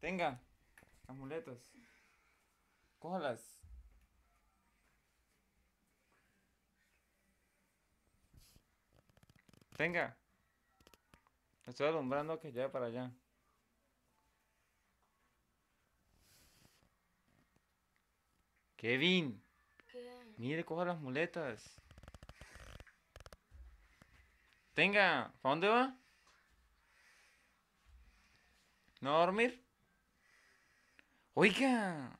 Tenga. Las muletas. Cójalas. Tenga. Estoy alumbrando que lleve para allá. Kevin, ¿Qué? mire, coja las muletas. Tenga, ¿para dónde va? ¿No va a dormir? Oiga,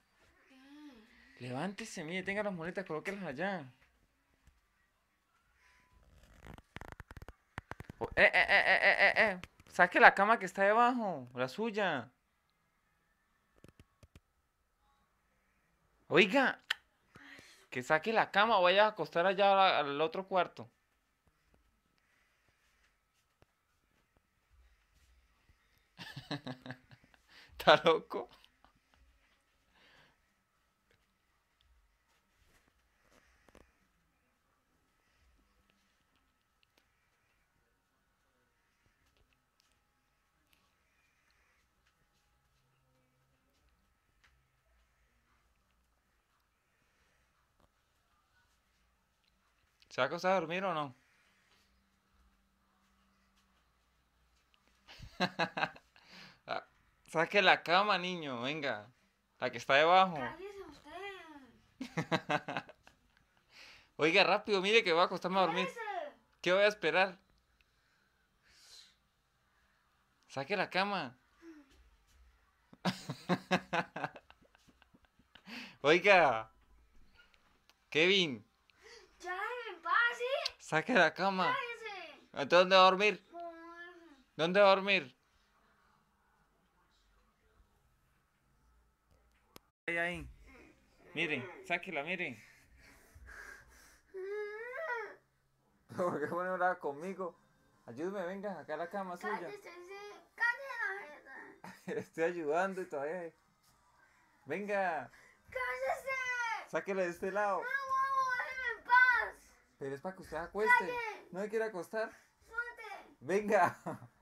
levántese, mire, tenga las muletas, colóquelas allá. O- eh, eh, eh, eh, eh, eh, eh, Saque la cama que está debajo, la suya. Oiga, que saque la cama o vaya a acostar allá al otro cuarto. ¿Está loco? ¿Se va a acostar a dormir o no? Ah, Saque la cama, niño, venga. La que está debajo. Usted. Oiga, rápido, mire que voy a acostarme a dormir. ¿Qué voy a esperar? Saque la cama. Oiga. Kevin, saque la cama. ¿Entonces dónde va a dormir? ¿Dónde va a dormir? Ahí, ahí. Miren, sáquela, miren. ¿Por qué pone brava conmigo? Ayúdeme, venga, acá a la cama suya. Cállese, sí. Cállese la jeta. Estoy ayudando y todavía. Venga, Cállese. sáquela de este lado. Pero es para que usted acueste. ¿No me quiere acostar? Venga.